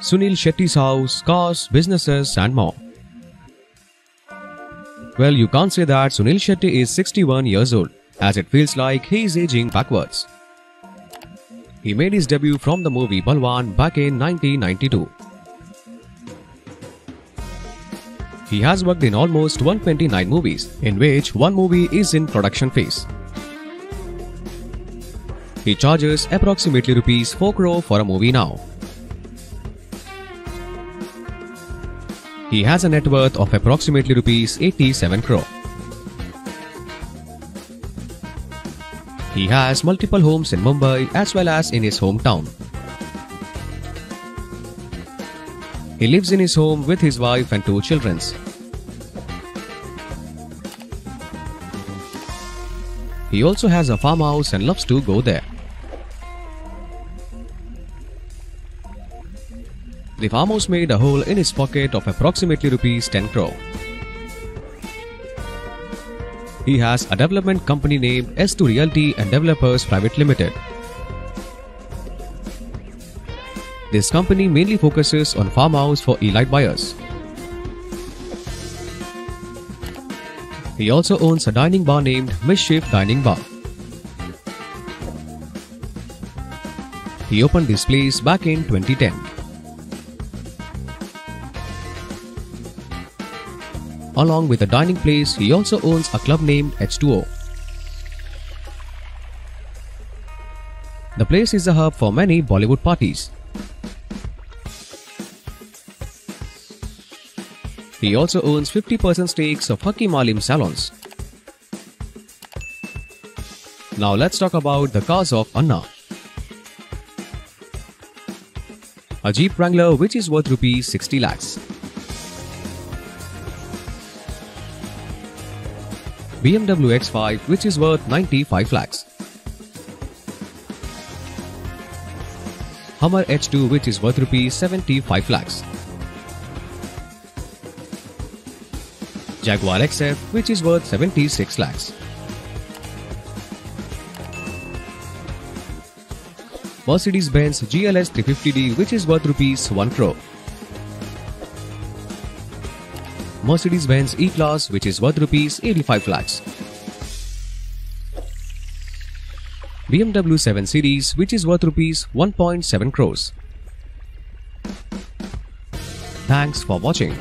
Sunil Shetty's house, cars, businesses, and more. Well, you can't say that Sunil Shetty is 61 years old, as it feels like he is aging backwards. He made his debut from the movie Balwan back in 1992. He has worked in almost 129 movies, in which one movie is in production phase. He charges approximately rupees 4 crore for a movie now. He has a net worth of approximately rupees 87 crore. He has multiple homes in Mumbai as well as in his hometown. He lives in his home with his wife and two children. He also has a farmhouse and loves to go there. The farmhouse made a hole in his pocket of approximately rupees 10 crore. He has a development company named S2 Realty and Developers Private Limited. This company mainly focuses on farmhouse for elite buyers. He also owns a dining bar named Mischief Dining Bar. He opened this place back in 2010. Along with a dining place, he also owns a club named H2O. The place is a hub for many Bollywood parties. He also owns 50% stakes of Hakim Alim salons. Now let's talk about the cars of Anna. A Jeep Wrangler which is worth rupees 60 lakhs. BMW X5 which is worth 95 lakhs. Hummer H2 which is worth rupees 75 lakhs. Jaguar XF which is worth 76 lakhs. Mercedes-Benz GLS 350D which is worth rupees 1 crore. Mercedes-Benz E-Class which is worth rupees 85 lakhs. BMW 7 Series which is worth rupees 1.7 crores. Thanks for watching.